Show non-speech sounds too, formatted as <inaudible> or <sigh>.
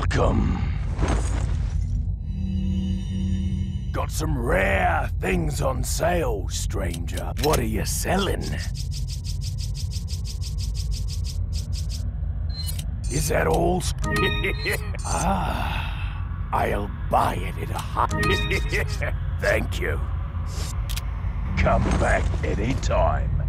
Welcome. Got some rare things on sale, stranger. What are you selling? Is that all? <laughs> ah, I'll buy it at a high. <laughs> Thank you. Come back anytime.